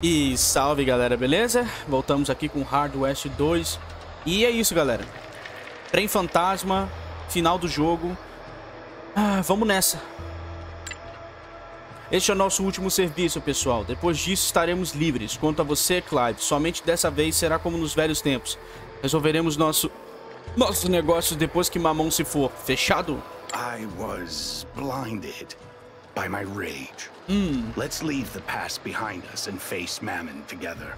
E salve galera, beleza? Voltamos aqui com Hard West 2 E é isso galera. Trem Fantasma, final do jogo. Ah, Vamos nessa. Este é o nosso último serviço pessoal. Depois disso estaremos livres. Quanto a você, Clive, somente dessa vez será como nos velhos tempos. Resolveremos nosso... nossos negócios depois que Mamão se for. Fechado? I was blinded by my rage Hum. Let's leave the past behind us and face Mammon together.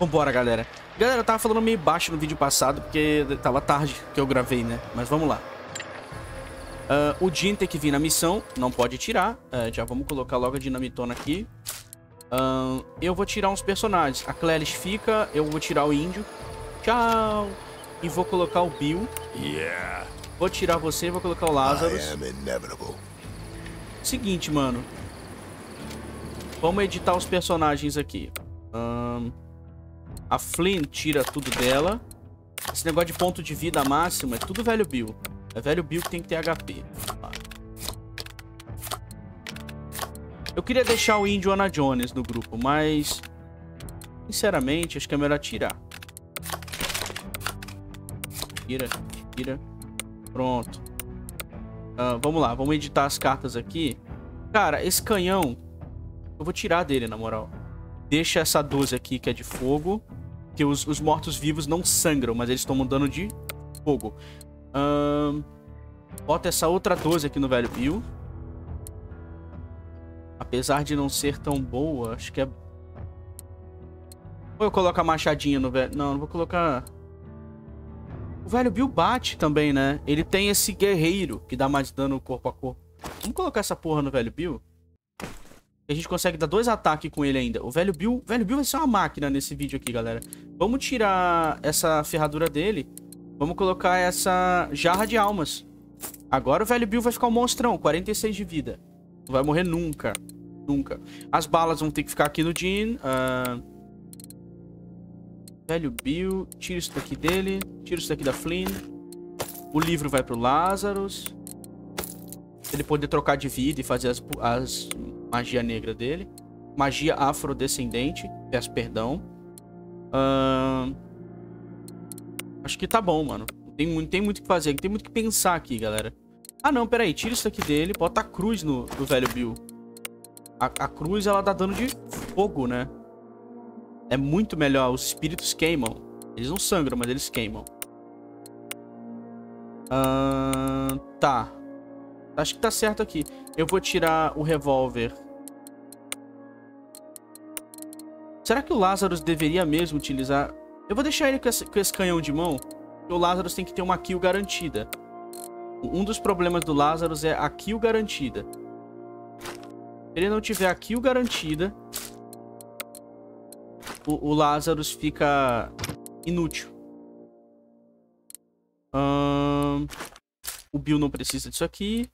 Vambora, galera. Galera, eu tava falando meio baixo no vídeo passado, porque tava tarde que eu gravei, né? Mas vamos lá. Uh, o Jin tem que vir na missão, não pode tirar. Uh, já vamos colocar logo a dinamitona aqui. Uh, eu vou tirar uns personagens. A Clelis fica, eu vou tirar o índio. Tchau. E vou colocar o Bill. Yeah. Vou tirar você e vou colocar o Lázaro. Seguinte, mano. Vamos editar os personagens aqui. Um, a Flynn tira tudo dela. Esse negócio de ponto de vida máximo é tudo velho Bill. É velho Bill que tem que ter HP. Eu queria deixar o Indiana Jones no grupo, mas... Sinceramente, acho que é melhor tirar. Tira, tira. Pronto. Uh, vamos lá, vamos editar as cartas aqui. Cara, esse canhão eu vou tirar dele, na moral. Deixa essa 12 aqui, que é de fogo. Que os, os mortos-vivos não sangram, mas eles tomam dano de fogo. Um, bota essa outra 12 aqui no velho Bill. Apesar de não ser tão boa, acho que é... Ou eu coloco a machadinha no velho... Não, não vou colocar... O velho Bill bate também, né? Ele tem esse guerreiro que dá mais dano corpo a corpo. Vamos colocar essa porra no velho Bill? A gente consegue dar dois ataques com ele ainda. O velho Bill... Velho Bill vai ser uma máquina nesse vídeo aqui, galera. Vamos tirar essa ferradura dele. Vamos colocar essa jarra de almas. Agora o velho Bill vai ficar um monstrão. 46 de vida. Não vai morrer nunca. Nunca. As balas vão ter que ficar aqui no Jean. Uh... Velho Bill. Tira isso daqui dele. Tira isso daqui da Flynn. O livro vai pro Lazarus. Ele poder trocar de vida e fazer as, as magia negra dele. Magia afrodescendente, peço perdão. Uh... Acho que tá bom, mano. Tem muito, tem muito o que fazer, tem muito o que pensar aqui, galera. Ah, não, peraí. Tira isso aqui dele, bota a cruz no, no velho Bill. A, a cruz, ela dá dano de fogo, né? É muito melhor. Os espíritos queimam. Eles não sangram, mas eles queimam. Uh, tá. Acho que tá certo aqui. Eu vou tirar o revólver. Será que o Lazarus deveria mesmo utilizar... Eu vou deixar ele com esse, com esse canhão de mão. O Lazarus tem que ter uma kill garantida. Um dos problemas do Lazarus é a kill garantida. Se ele não tiver a kill garantida, o, o Lazarus fica inútil. o Bill não precisa disso aqui.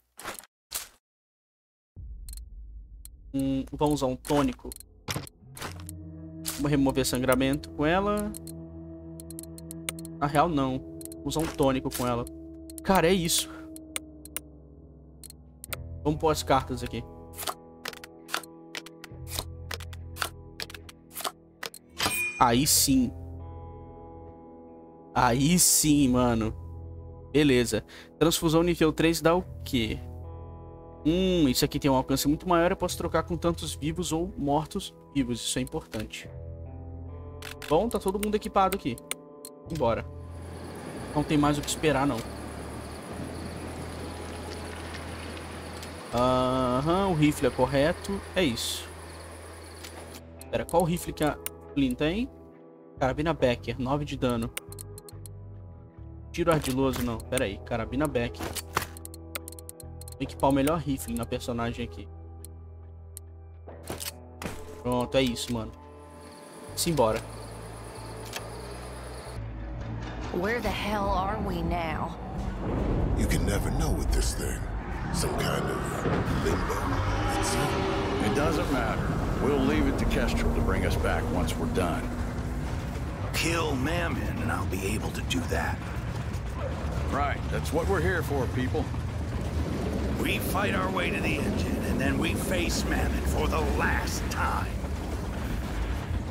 Um, vamos usar um tônico. Vamos remover sangramento com ela. Na real, não. Vou usar um tônico com ela. Cara, é isso. Vamos pôr as cartas aqui. Aí sim. Aí sim, mano. Beleza. Transfusão nível 3 dá o quê? Hum, isso aqui tem um alcance muito maior. Eu posso trocar com tantos vivos ou mortos vivos. Isso é importante. Bom, tá todo mundo equipado aqui. Embora. Não tem mais o que esperar, não. Aham, o rifle é correto. É isso. Pera, qual rifle que a Flynn tem? Carabina Becker, 9 de dano. Tiro ardiloso, não. Pera aí, carabina Becker. Vou equipar o melhor rifle na personagem aqui. Pronto, é isso, mano. Simbora. Where the hell are we now? You can never know with this thing. Some kind of limbo. That's it. It doesn't matter. We'll leave it to Kestrel to bring us back once we're done. Kill Mammon, and I'll be able to do that. Right, that's what we're here for, people. We fight our way to the engine, and then we face Mammon for the last time.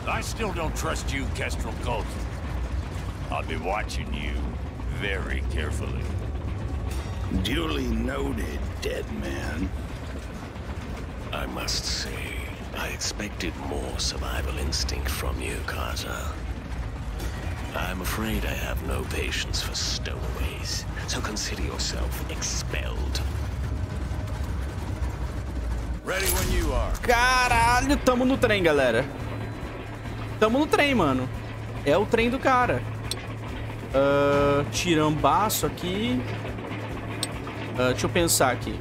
I still don't trust you, Kestrel Cult. I'll be watching you very carefully. Duly noted, dead man. I must say, I expected more survival instinct from you, Carter. I'm afraid I have no patience for stowaways, so consider yourself expelled. Caralho, tamo no trem, galera. Tamo no trem, mano. É o trem do cara. Uh, tirambaço aqui. Uh, deixa eu pensar aqui.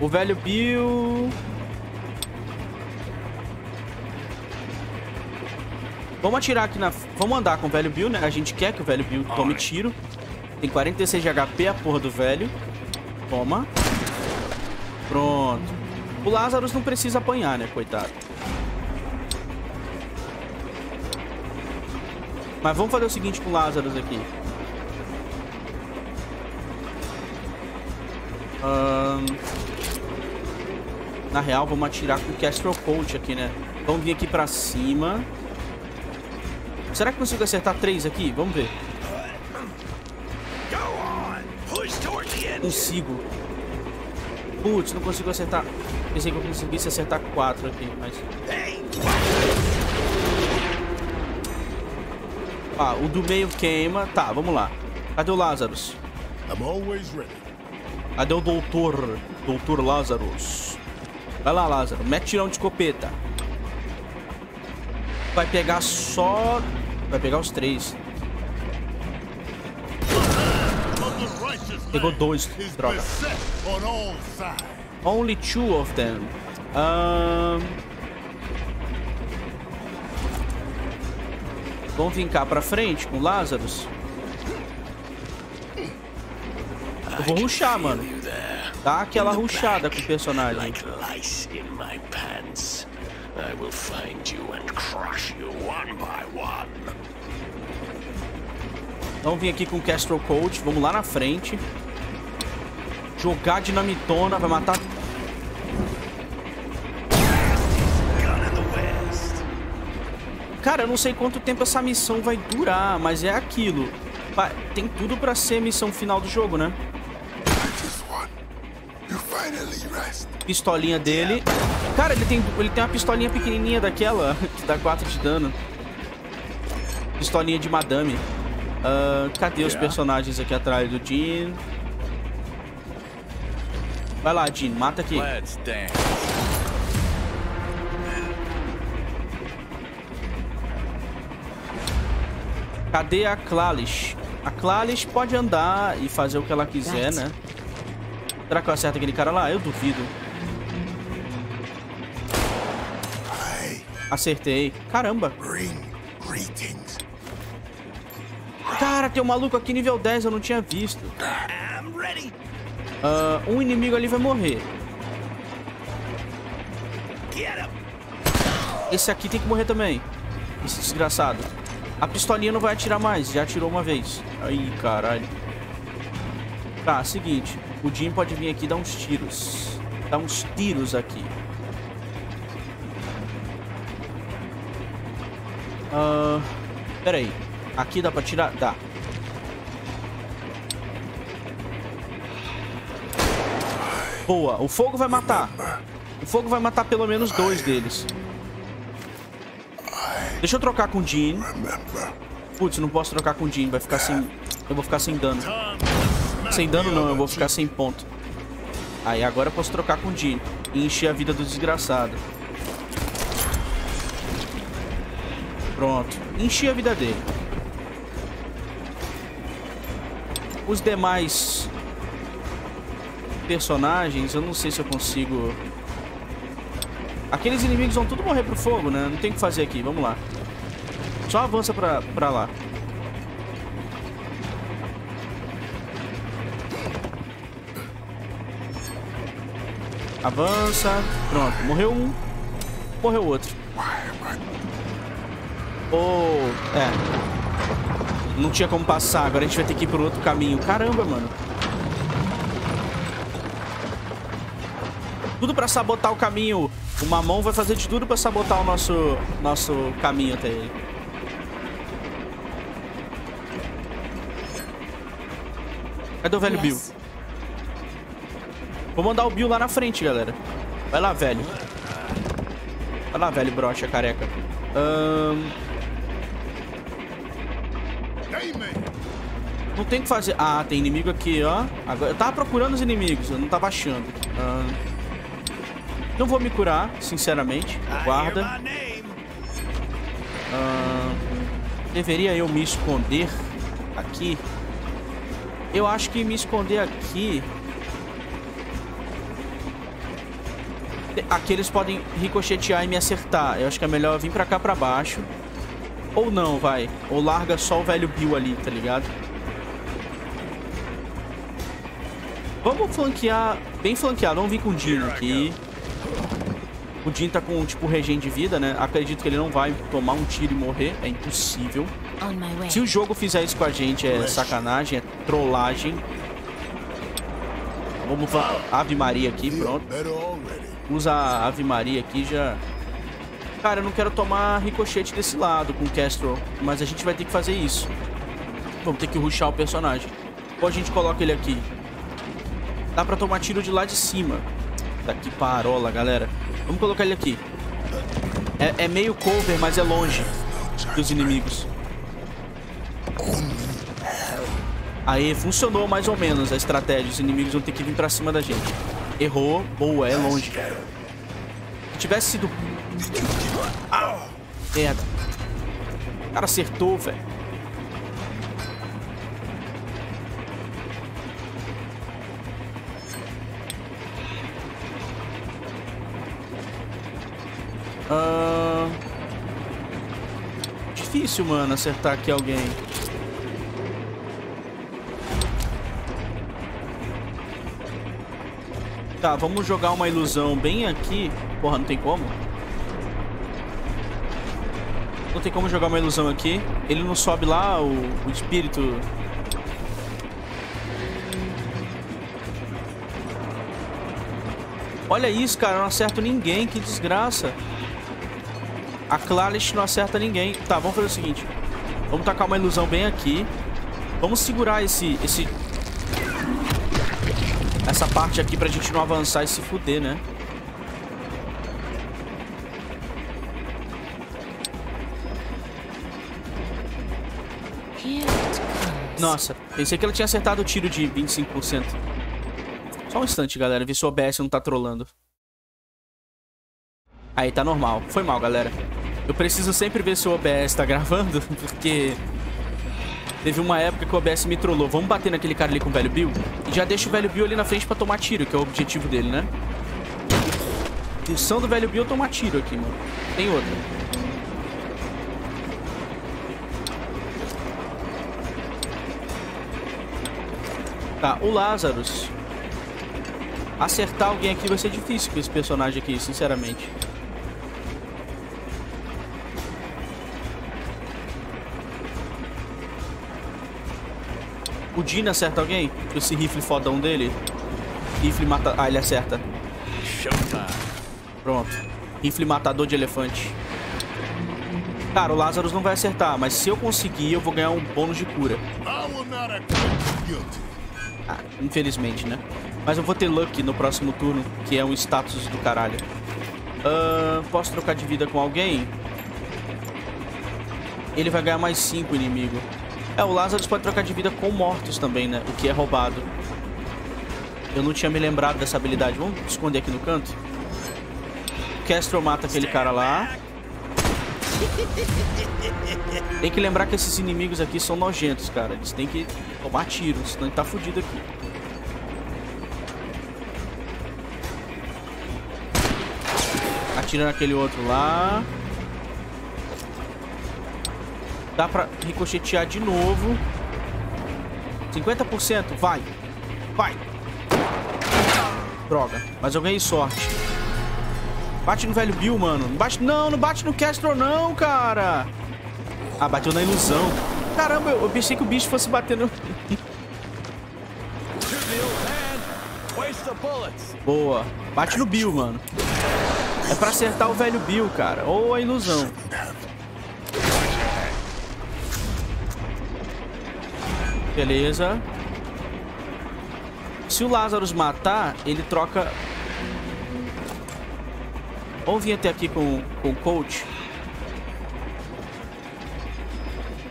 O velho Bill... Vamos atirar aqui na... Vamos andar com o velho Bill, né? A gente quer que o velho Bill tome tiro. Tem 46 de HP a porra do velho. Toma. Pronto. O Lazarus não precisa apanhar, né? Coitado. Mas vamos fazer o seguinte com o Lazarus aqui. Na real, vamos atirar com o Castro Coach aqui, né? Vamos vir aqui pra cima. Será que consigo acertar três aqui? Vamos ver. Consigo. Putz, não consigo acertar. Pensei que eu conseguisse acertar quatro aqui, mas... Ah, o do meio queima. Tá, vamos lá. Cadê o Lazarus? Cadê o doutor? Doutor Lazarus. Vai lá, Lázaro. Mete tirão de escopeta. Vai pegar só... Vai pegar os três. Pegou dois. Droga. Only two of them. Um... Vamos vir cá pra frente com Lazarus. Eu vou ruxar, mano. Dá aquela ruxada com o personagem. Vamos vir aqui com o Castro Coach. Vamos lá na frente. Jogar dinamitona. Vai matar Cara, eu não sei quanto tempo essa missão vai durar, mas é aquilo. Tem tudo pra ser missão final do jogo, né? Pistolinha dele. Cara, ele tem, ele tem uma pistolinha pequenininha daquela que dá 4 de dano. Pistolinha de madame. Uh, cadê os personagens aqui atrás do Jean? Vai lá, Jean, mata aqui. Let's dance. Cadê a Clalish? A Clalish pode andar e fazer o que ela quiser, né? Será que eu acerto aquele cara lá? Eu duvido. Acertei. Caramba. Cara, tem um maluco aqui nível 10, eu não tinha visto. Uh, um inimigo ali vai morrer. Esse aqui tem que morrer também. Esse desgraçado. A pistolinha não vai atirar mais, já atirou uma vez. Aí, caralho. Tá, seguinte. O Jim pode vir aqui dar uns tiros. Dar uns tiros aqui. Uh, pera aí. Aqui dá pra tirar? Dá. Boa. O fogo vai matar. O fogo vai matar pelo menos dois deles. Deixa eu trocar com o Jean. Putz, não posso trocar com o Jean. Vai ficar sem... Eu vou ficar sem dano. Sem dano não, eu vou ficar sem ponto. Aí, agora eu posso trocar com o Jean. E encher a vida do desgraçado. Pronto. Enchi a vida dele. Os demais personagens, eu não sei se eu consigo... Aqueles inimigos vão tudo morrer pro fogo, né? Não tem o que fazer aqui. Vamos lá. Só avança pra, pra lá. Avança. Pronto. Morreu um. Morreu outro. Oh, é. Não tinha como passar. Agora a gente vai ter que ir por outro caminho. Caramba, mano. Tudo pra sabotar o caminho O Mamão vai fazer de tudo pra sabotar o nosso, nosso caminho até ele. Cadê o velho Bill? Vou mandar o Bill lá na frente, galera. Vai lá, velho. Vai lá, velho brocha careca. Man! não tem o que fazer. Ah, tem inimigo aqui, ó. Agora, eu tava procurando os inimigos, eu não tava achando. Ahn, não vou me curar, sinceramente. Guarda. Ahn, deveria eu me esconder aqui? Eu acho que me esconder aqui... Aqui eles podem ricochetear e me acertar. Eu acho que é melhor vir pra cá pra baixo. Ou não, vai. Ou larga só o velho Bill ali, tá ligado? Vamos flanquear, bem flanqueado. Vamos vir com o Dino aqui. O Jin tá com, tipo, regen de vida, né? Acredito que ele não vai tomar um tiro e morrer. É impossível. Se o jogo fizer isso com a gente, é sacanagem, é trollagem. Vamos fa- Ave Maria aqui, pronto. Usa a Ave Maria aqui já. Cara, eu não quero tomar ricochete desse lado com o Castro, mas a gente vai ter que fazer isso. Vamos ter que rushar o personagem. Ou a gente coloca ele aqui. Dá pra tomar tiro de lá de cima. Daqui parola, galera. Vamos colocar ele aqui. É, é meio cover, mas é longe dos inimigos. Aí, funcionou mais ou menos a estratégia. Os inimigos vão ter que vir pra cima da gente. Errou. Boa, é longe. Se tivesse sido... Merda. O cara acertou, velho. Difícil, mano, acertar aqui alguém. Tá, vamos jogar uma ilusão bem aqui. Porra, não tem como? Não tem como jogar uma ilusão aqui. Ele não sobe lá, o, o espírito. Olha isso, cara. Eu não acerto ninguém. Que desgraça. A Clarish não acerta ninguém. Tá, vamos fazer o seguinte. Vamos tacar uma ilusão bem aqui. Vamos segurar esse, esse essa parte aqui pra gente não avançar e se fuder, né? Nossa, pensei que ela tinha acertado o tiro de 25%. Só um instante, galera. Ver se o OBS não tá trolando. Aí, tá normal. Foi mal, galera. Eu preciso sempre ver se o OBS tá gravando, porque... Teve uma época que o OBS me trollou. Vamos bater naquele cara ali com o velho Bill? E já deixa o velho Bill ali na frente pra tomar tiro, que é o objetivo dele, né? Missão do velho Bill é tomar tiro aqui, mano. Tem outra. Tá, o Lazarus. Acertar alguém aqui vai ser difícil com esse personagem aqui, sinceramente. O Dina acerta alguém? Com esse rifle fodão dele? Rifle mata... Ah, ele acerta. Pronto. Rifle matador de elefante. Cara, o Lazarus não vai acertar, mas se eu conseguir, eu vou ganhar um bônus de cura. Ah, infelizmente, né? Mas eu vou ter Luck no próximo turno, que é um status do caralho. Ahn, posso trocar de vida com alguém? Ele vai ganhar mais 5 inimigo. É, o Lazarus pode trocar de vida com mortos também, né? O que é roubado. Eu não tinha me lembrado dessa habilidade. Vamos esconder aqui no canto. Castro mata aquele cara lá. Tem que lembrar que esses inimigos aqui são nojentos, cara. Eles têm que tomar tiro, senão ele tá fudido aqui. Atira naquele outro lá. Dá pra ricochetear de novo. 50%, vai. Vai. Droga, mas eu ganhei sorte. Bate no velho Bill, mano. Não bate, não, não bate no Castro, não, cara. Ah, bateu na ilusão. Caramba, eu, eu pensei que o bicho fosse bater no. Boa. Bate no Bill, mano. É pra acertar o velho Bill, cara. Ou a ilusão. Beleza. Se o Lazarus matar, ele troca... Vamos vir até aqui com, com o coach.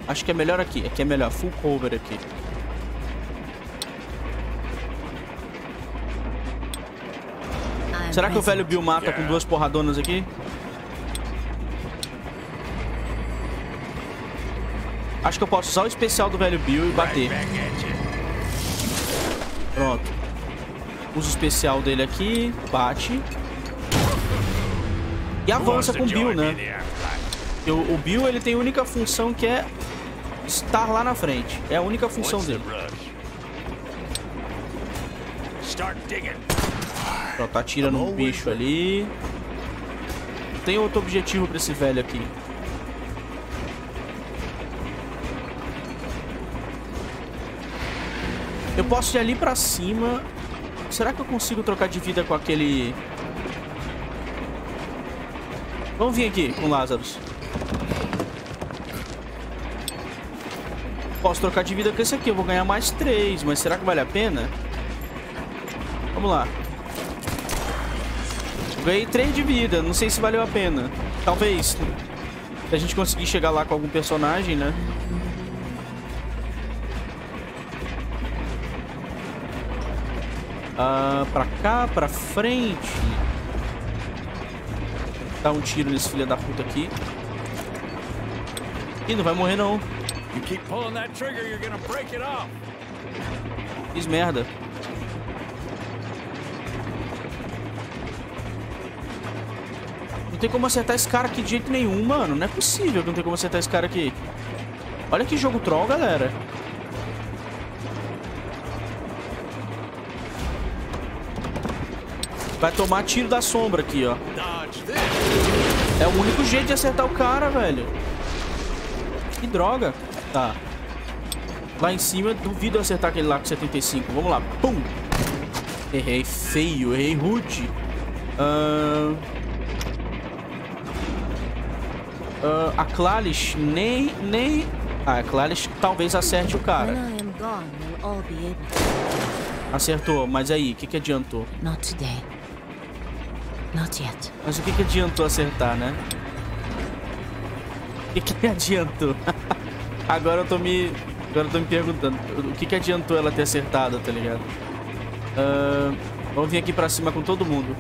Acho que é melhor aqui. Aqui é melhor. Full cover aqui. Será que o velho Bill mata com duas porradonas aqui? Acho que eu posso usar o especial do velho Bill e bater. Pronto. Usa o especial dele aqui, bate. E avança com o Bill, né? Porque O, Bill, ele tem a única função que é estar lá na frente. É a única função dele. Pronto, tá atirando um bicho ali. Tem outro objetivo pra esse velho aqui. Eu posso ir ali pra cima. Será que eu consigo trocar de vida com aquele... Vamos vir aqui com Lazarus. Posso trocar de vida com esse aqui. Eu vou ganhar mais três, mas será que vale a pena? Vamos lá. Ganhei 3 de vida, não sei se valeu a pena. Talvez. Se a gente conseguir chegar lá com algum personagem, né? Ah, pra cá, pra frente. Dá um tiro nesse filho da puta aqui. Ih, não vai morrer não. Fiz merda. Não tem como acertar esse cara aqui de jeito nenhum, mano. Não é possível que não tem como acertar esse cara aqui. Olha que jogo troll, galera. Vai tomar tiro da sombra aqui, ó. É o único jeito de acertar o cara, velho. Que droga. Tá. Lá em cima, duvido acertar aquele lá com 75. Vamos lá. Pum. Errei feio, errei rude. Ahn. Ah, a Clalish nem, nem... Ah, a Clalish talvez acerte o cara. Acertou, mas aí, o que, que adiantou? Not today. Not yet. Mas o que, que adiantou acertar, né? O que, que adiantou? Agora eu tô me. Agora eu tô me perguntando. O que, que adiantou ela ter acertado, tá ligado? Ahn, vamos vir aqui pra cima com todo mundo.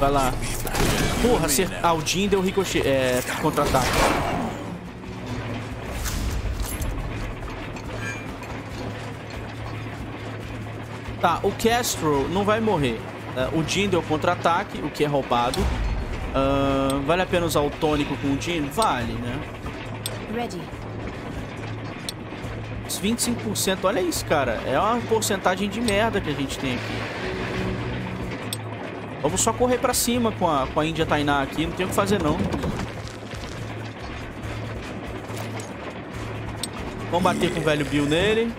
Vai lá. Porra, acert... ah, o Jin deu ricochet. É. Contra-ataque. Tá, o Castro não vai morrer. É, o Jin deu contra-ataque, o que é roubado. Ahn, vale a pena usar o tônico com o Jin? Vale, né? Ready. Os 25%, olha isso, cara. É uma porcentagem de merda que a gente tem aqui. Vamos só correr pra cima com a, com a Índia Tainá aqui, não tem o que fazer não. Vamos bater com o velho Bill nele.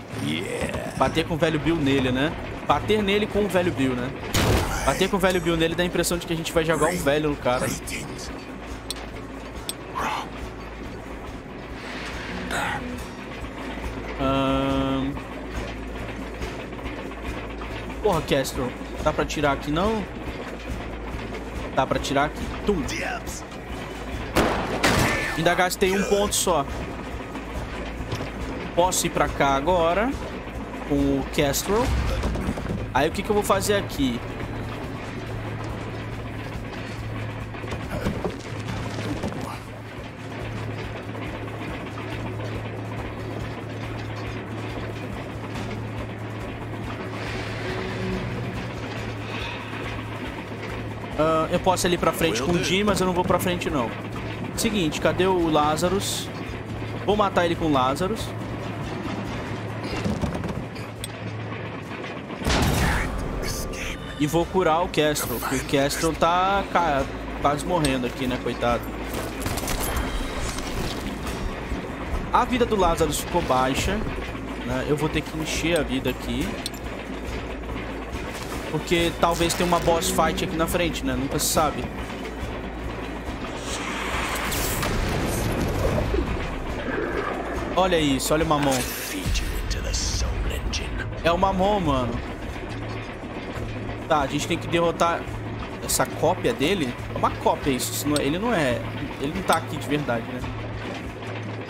Bater com o velho Bill nele, né? Bater nele com o velho Bill, né? Bater com o velho Bill nele dá a impressão de que a gente vai jogar um velho no cara. Ahn... Porra, Castro. Dá pra tirar aqui, não? Dá pra tirar aqui. Tum. Ainda gastei um ponto só. Posso ir pra cá agora. Com o Castro. Aí o que, que eu vou fazer aqui? Eu posso ir pra frente com o Jim, mas eu não vou pra frente não. Seguinte, cadê o Lazarus? Vou matar ele com o Lazarus. E vou curar o Castro, porque o Castro tá quase morrendo aqui, né, coitado. A vida do Lazarus ficou baixa, né? Eu vou ter que encher a vida aqui. Porque talvez tenha uma boss fight aqui na frente, né? Nunca se sabe. Olha isso, olha o engine. É o mamão, mano. Tá, a gente tem que derrotar essa cópia dele. É uma cópia isso. é- ele não é... Ele não tá aqui de verdade, né?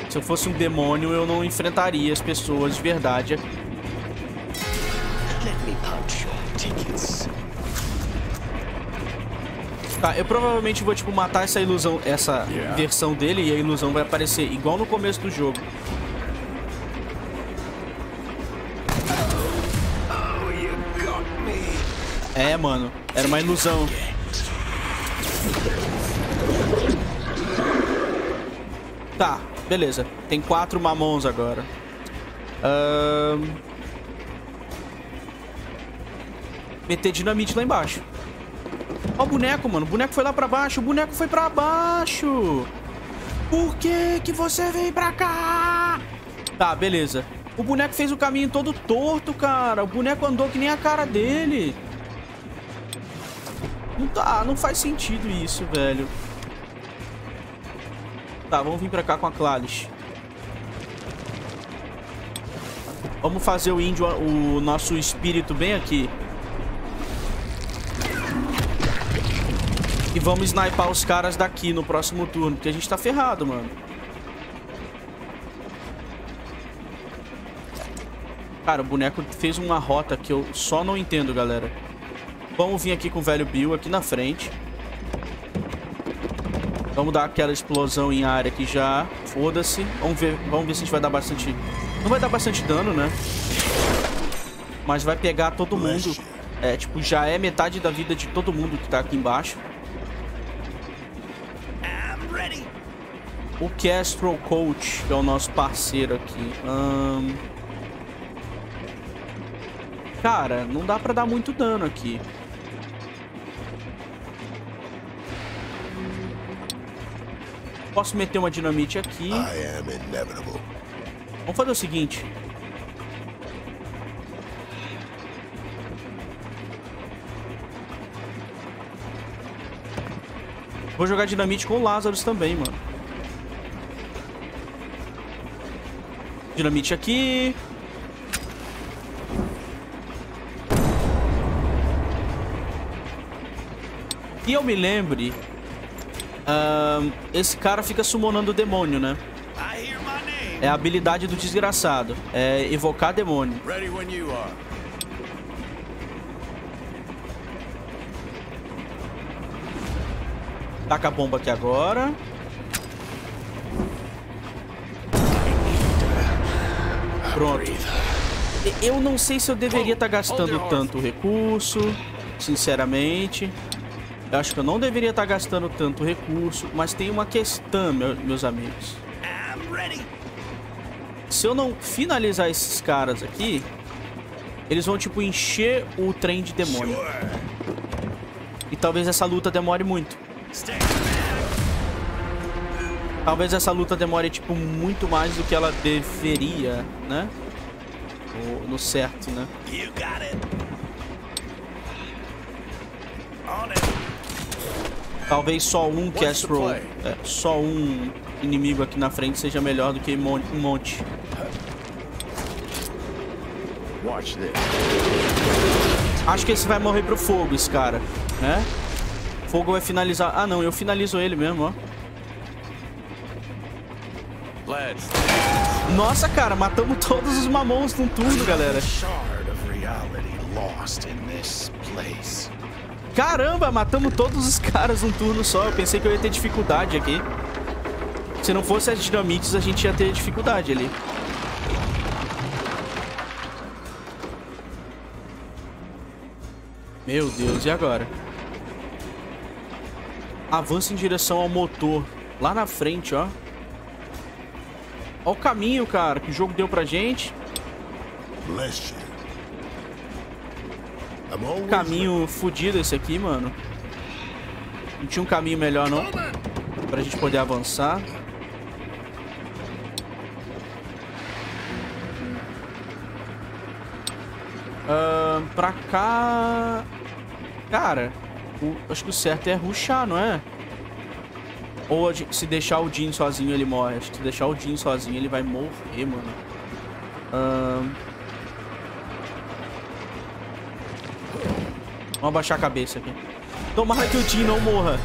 Se eu fosse um demônio, eu não enfrentaria as pessoas de verdade aqui. Tá, eu provavelmente vou, tipo, matar essa ilusão, essa Yeah. versão dele e a ilusão vai aparecer igual no começo do jogo. Oh. É, mano, era uma ilusão. Tá, beleza. Tem quatro mamons agora. Ahn... Meter dinamite lá embaixo. Ó o boneco, mano. O boneco foi lá pra baixo. O boneco foi pra baixo. Por que que você veio pra cá? Tá, beleza. O boneco fez o caminho todo torto, cara. O boneco andou que nem a cara dele. Não tá, não faz sentido isso, velho. Tá, vamos vir pra cá com a Clalish. Vamos fazer o índio, o nosso espírito bem aqui. E vamos sniper os caras daqui no próximo turno, porque a gente tá ferrado, mano. Cara, o boneco fez uma rota que eu só não entendo, galera. Vamos vir aqui com o velho Bill aqui na frente. Vamos dar aquela explosão em área aqui já. Foda-se. Vamos ver, vamos ver se a gente vai dar bastante... Não vai dar bastante dano, né? Mas vai pegar todo mundo. É, tipo, já é metade da vida de todo mundo que tá aqui embaixo. O Castro Coach, que é o nosso parceiro aqui. Ahn, Cara, não dá pra dar muito dano aqui. Posso meter uma dinamite aqui. Vamos fazer o seguinte. Vou jogar dinamite com o Lazarus também, mano. Dinamite aqui. Que eu me lembre, ahn, esse cara fica summonando o demônio, né? É a habilidade do desgraçado. É evocar demônio. Taca a bomba aqui agora. Pronto. Eu não sei se eu deveria estar gastando tanto recurso, sinceramente. Eu acho que eu não deveria estar gastando tanto recurso, mas tem uma questão, meu- meus amigos. Se eu não finalizar esses caras aqui, eles vão, tipo, encher o trem de demônio. E talvez essa luta demore muito. Talvez essa luta demore, tipo, muito mais do que ela deveria, né? Ou no certo, né? You got it. On it. Talvez só um Castro, é, só um inimigo aqui na frente seja melhor do que um monte. Watch this. Acho que esse vai morrer pro fogo, esse cara, né? Fogo vai finalizar... Ah, não, eu finalizo ele mesmo, ó. Nossa, cara, matamos todos os mamons num turno, galera. Caramba, matamos todos os caras num turno só. Eu pensei que eu ia ter dificuldade aqui. Se não fosse as dinamites, a gente ia ter dificuldade ali. Meu Deus, e agora? Avança em direção ao motor. Lá na frente, ó. Ó o caminho, cara, que o jogo deu pra gente. Caminho fudido esse aqui, mano. Não tinha um caminho melhor, não? Pra gente poder avançar. Ah, pra cá... Cara, o- acho que o certo é ruxar, não é? Ou se deixar o Jin sozinho, ele morre. Acho que se deixar o Jin sozinho, ele vai morrer, mano. Ahn. Vamos abaixar a cabeça aqui. Tomara que o Jin não morra.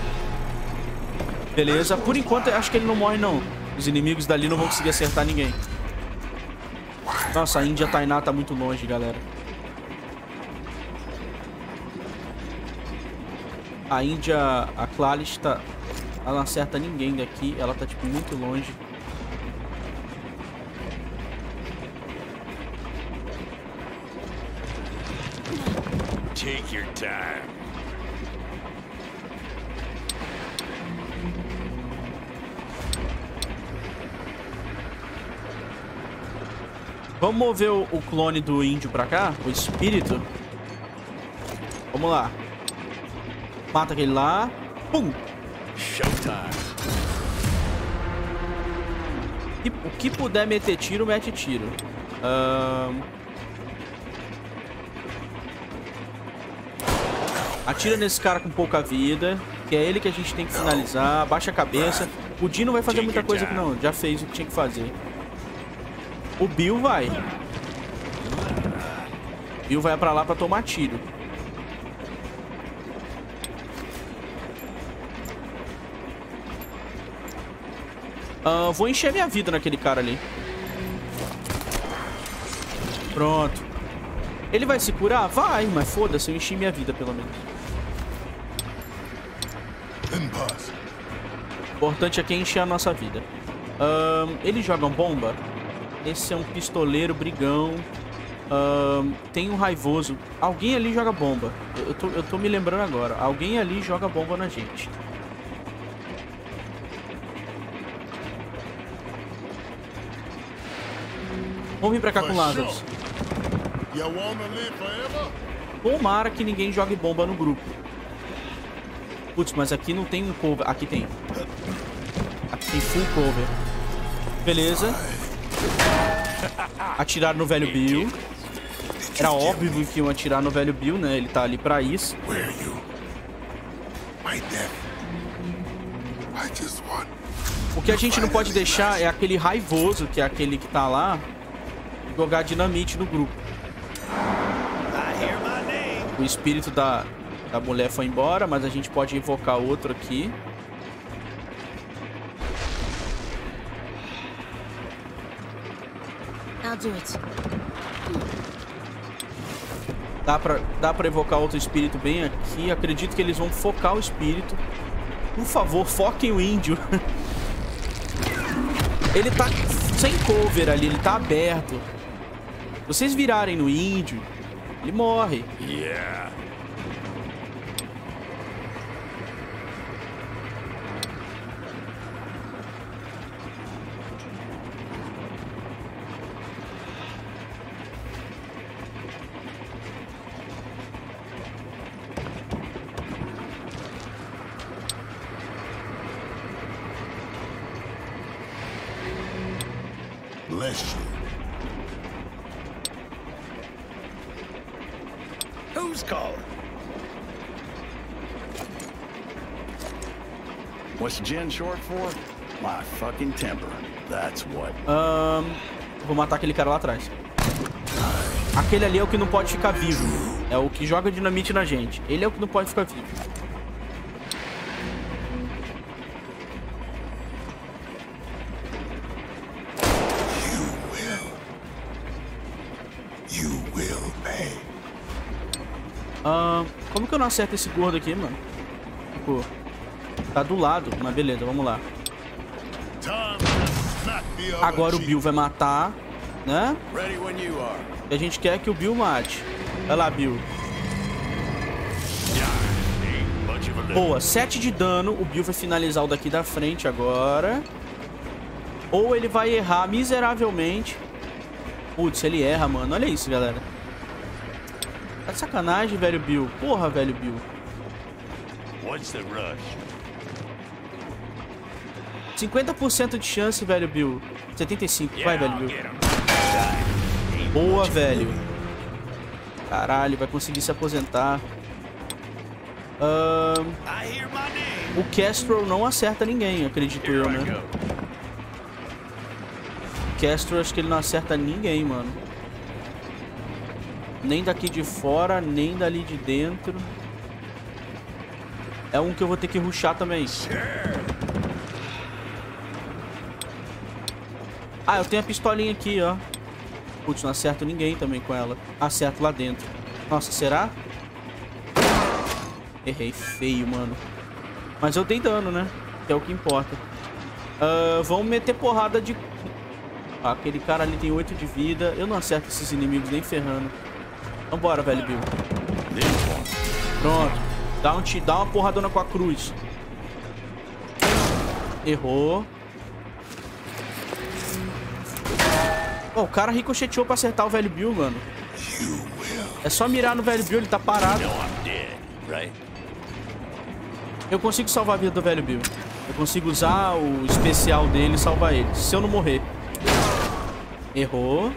Beleza. Por enquanto, acho que ele não morre, não. Os inimigos dali não vão conseguir acertar ninguém. Nossa, a Índia Tainá tá muito longe, galera. A Índia, a Clalis tá... Ela não acerta ninguém daqui. Ela tá, tipo, muito longe. Take your time. Vamos mover o, o clone do índio pra cá? O espírito? Vamos lá. Mata aquele lá. Pum! E o que puder meter tiro, mete tiro. Ahn. Atira nesse cara com pouca vida. Que é ele que a gente tem que finalizar. Abaixa a cabeça. O Dino vai fazer muita coisa aqui não. Já fez o que tinha que fazer. O Bill vai. Bill vai pra lá pra tomar tiro. Ah, vou encher minha vida naquele cara ali. Pronto. Ele vai se curar? Vai, mas foda-se, eu enchi minha vida pelo menos. O importante aqui é encher a nossa vida. Ahn, eles jogam bomba? Esse é um pistoleiro brigão. Tem um raivoso. Alguém ali joga bomba. Eu tô, eu tô me lembrando agora. Alguém ali joga bomba na gente. Vamos vir pra cá com Lazarus. Live forever? Tomara que ninguém jogue bomba no grupo. Putz, mas aqui não tem um cover. Aqui tem. Aqui tem full cover. Beleza. Atiraram no velho Bill. Era óbvio que iam atirar no velho Bill, né? Ele tá ali pra isso. O que a gente não pode deixar é aquele raivoso, que é aquele que tá lá, jogar dinamite no grupo. O espírito da, da mulher foi embora, mas a gente pode invocar outro aqui. Dá pra, dá pra evocar outro espírito bem aqui. Acredito que eles vão focar o espírito. Por favor, foquem o índio. ele tá sem cover ali, ele tá aberto. Vocês virarem no índio, ele morre. Yeah. Bless you. Who's calling? What's Gen short for? My fucking temper. That's what. Ahn, vou matar aquele cara lá atrás. Aquele ali é o que não pode ficar vivo. É o que joga dinamite na gente. Ele é o que não pode ficar vivo. You will pay. Ahn, como que eu não acerto esse gordo aqui, mano? Ficou. Tá do lado, mas beleza, vamos lá. Agora o. Bill vai matar, né? E a gente quer que o Bill mate. Vai lá, Bill. Boa, 7 de dano. O Bill vai finalizar o daqui da frente agora. Ou ele vai errar miseravelmente. Putz, ele erra, mano. Olha isso, galera. Tá de sacanagem, velho Bill. Porra, velho Bill. What's the rush? 50% de chance, velho Bill. 75. Vai, velho I'll Bill. Boa, velho. Caralho, vai conseguir se aposentar. Name. o Castro não acerta ninguém, acredito eu, né? O Castro, acho que ele não acerta ninguém, mano. Nem daqui de fora, nem dali de dentro. É um que eu vou ter que ruxar também. Ah, eu tenho a pistolinha aqui, ó. Putz, não acerto ninguém também com ela. Acerto lá dentro. Nossa, será? Errei feio, mano. Mas eu dei dano, né? Que é o que importa. Ah, vamos meter porrada de... Ah, aquele cara ali tem 8 de vida. Eu não acerto esses inimigos nem ferrando. Vambora, velho Bill. Pronto. Dá, um, dá uma porradona com a cruz. Errou. O cara ricocheteou pra acertar o velho Bill, mano. É só mirar no velho Bill, ele tá parado. Eu consigo salvar a vida do velho Bill. Eu consigo usar o especial dele e salvar ele. Se eu não morrer. Errou.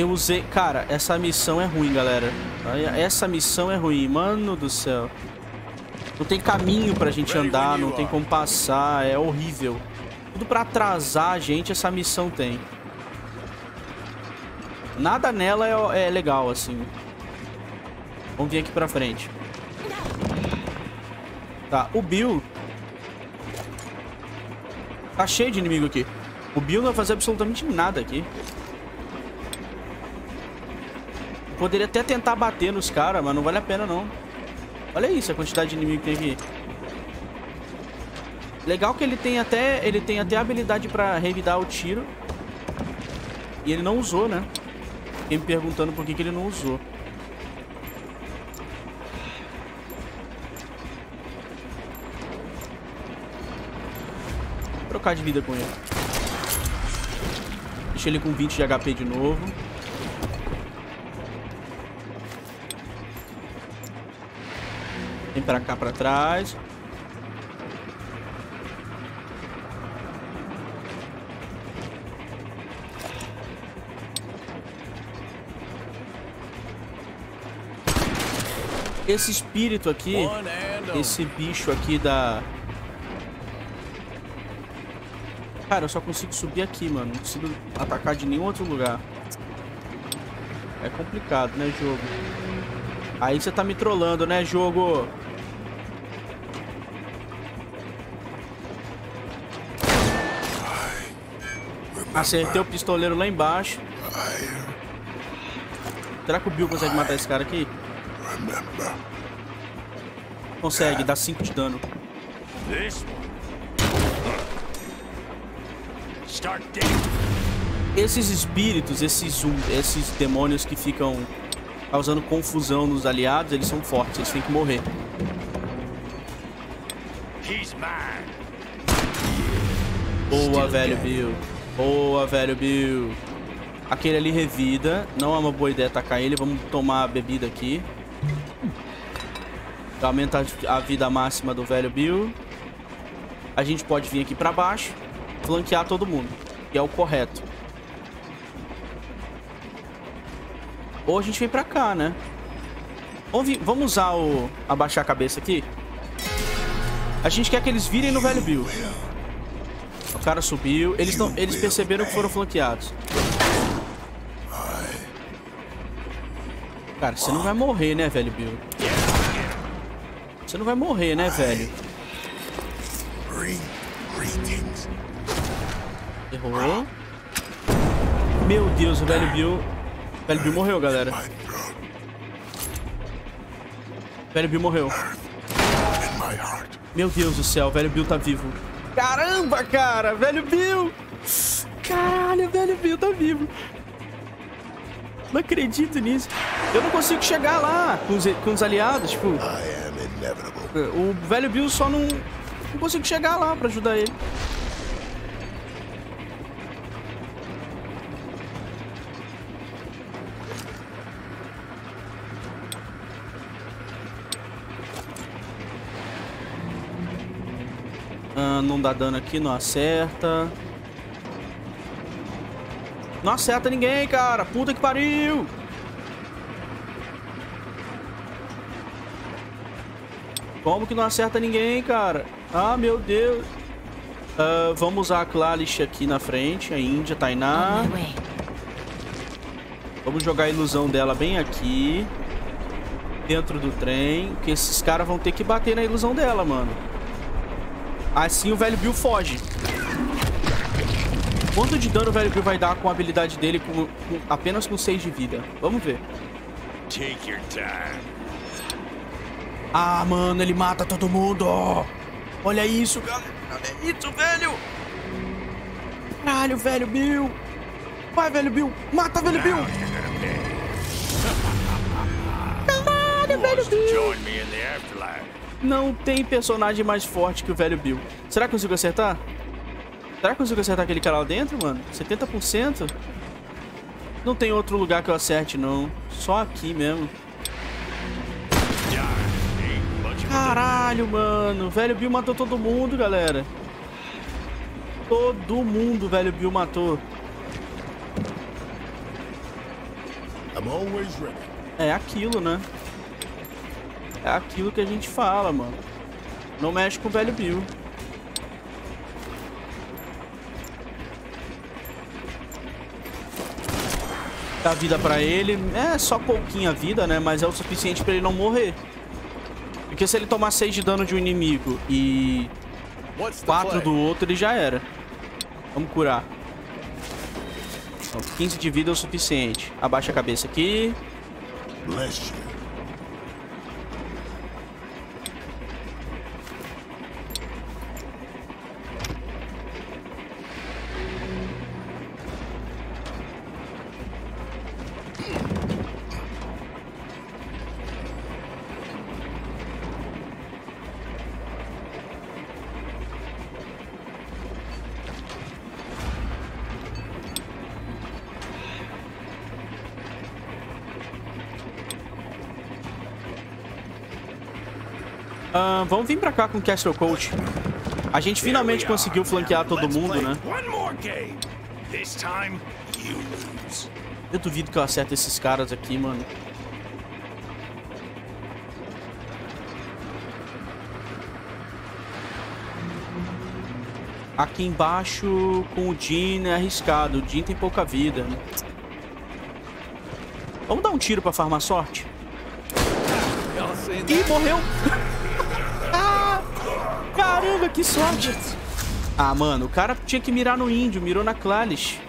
Eu usei... Cara, essa missão é ruim, galera. Essa missão é ruim. Mano do céu. Não tem caminho pra gente andar, não tem como passar. É horrível. Tudo pra atrasar a gente, essa missão tem. Nada nela é, é legal, assim. Vamos vir aqui pra frente. Tá, o Bill... Tá cheio de inimigo aqui. O Bill não vai fazer absolutamente nada aqui. Poderia até tentar bater nos caras, mas não vale a pena não. Olha isso, a quantidade de inimigo que tem aqui. Legal que ele tem até ele tem até habilidade pra revidar o tiro. E ele não usou, né? Fiquei me perguntando por que, que ele não usou. Vou trocar de vida com ele. Deixa ele com 20 de HP de novo. Vem pra cá, pra trás. Esse espírito aqui, esse bicho aqui da... Cara, eu só consigo subir aqui, mano. Não consigo atacar de nenhum outro lugar. É complicado, né, jogo? Aí você tá me trollando, né, jogo? Acertei o pistoleiro lá embaixo. Será que o Bill consegue matar esse cara aqui? Consegue, dá 5 de dano. Esses espíritos, esses, esses demônios que ficam causando confusão nos aliados, eles são fortes, eles têm que morrer. He's mine. Boa, velho Bill. Boa, velho Bill. Aquele ali revida. Não é uma boa ideia atacar ele. Vamos tomar a bebida aqui. Aumenta a vida máxima do velho Bill. A gente pode vir aqui pra baixo. Flanquear todo mundo. Que é o correto. Ou a gente vem pra cá, né? Vamos, vamos usar o... Abaixar a cabeça aqui. A gente quer que eles virem no velho Bill. O cara subiu. Eles, não, eles perceberam que foram flanqueados. Cara, você não vai morrer, né, velho Bill? Você não vai morrer, né, velho? Errou. Meu Deus, o velho Bill... O velho Bill morreu, galera. O velho Bill morreu. Meu Deus do céu, o velho Bill tá vivo. Caramba, cara! Velho Bill! Caralho, velho Bill tá vivo. Não acredito nisso. Eu não consigo chegar lá com os, com os aliados, tipo... O velho Bill só não. Não consigo chegar lá pra ajudar ele. Ah, não dá dano aqui, não acerta. Não acerta ninguém, cara. Puta que pariu. Como que não acerta ninguém, cara? Ah, meu Deus. Ah, vamos usar a Clalish aqui na frente. A Índia, Tainá. Vamos jogar a ilusão dela bem aqui. Dentro do trem. Que esses caras vão ter que bater na ilusão dela, mano. Assim o velho Bill foge. Quanto de dano o velho Bill vai dar com a habilidade dele com, com- apenas com 6 de vida? Vamos ver. Take your time. Ah, mano, ele mata todo mundo. Olha isso, galera. Olha isso, velho. Caralho, velho Bill. Vai, velho Bill. Mata, velho Bill. Caralho, velho Bill. Não tem personagem mais forte que o velho Bill. Será que eu consigo acertar? Será que eu consigo acertar aquele cara lá dentro, mano? 70%? Não tem outro lugar que eu acerte, não. Só aqui mesmo. Caralho, mano. O velho Bill matou todo mundo, galera. Todo mundo o velho Bill matou. I'm always ready. É aquilo, né? É aquilo que a gente fala, mano. Não mexe com o velho Bill. Dá vida pra ele. É só pouquinha vida, né? Mas é o suficiente pra ele não morrer. Porque se ele tomar 6 de dano de um inimigo e What's the 4 play? do outro, ele já era. Vamos curar. Então, 15 de vida é o suficiente. Abaixa a cabeça aqui. Bless you. Vamos vir pra cá com o Castle Coach. A gente finalmente conseguiu flanquear todo mundo, né? Eu duvido que eu acerte esses caras aqui, mano. Aqui embaixo com o Jean é arriscado. O Jean tem pouca vida. Vamos dar um tiro pra farmar sorte? Ih, morreu! Ah, caramba, que sorte! Ah, mano, o cara tinha que mirar no índio, mirou na Clalish.